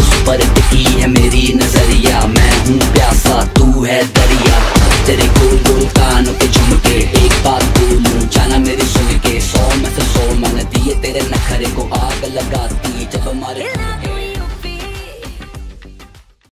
उस पर टिकी है मेरी नज़रिया। मैं हूँ प्यासा तू है तेरे गोल गोल कानों के झुमके, एक बात बोलूँ जाना मेरी सुन के। सौ में से सौ मन दिए तेरे नखरे को आग लगाती, जब हमारे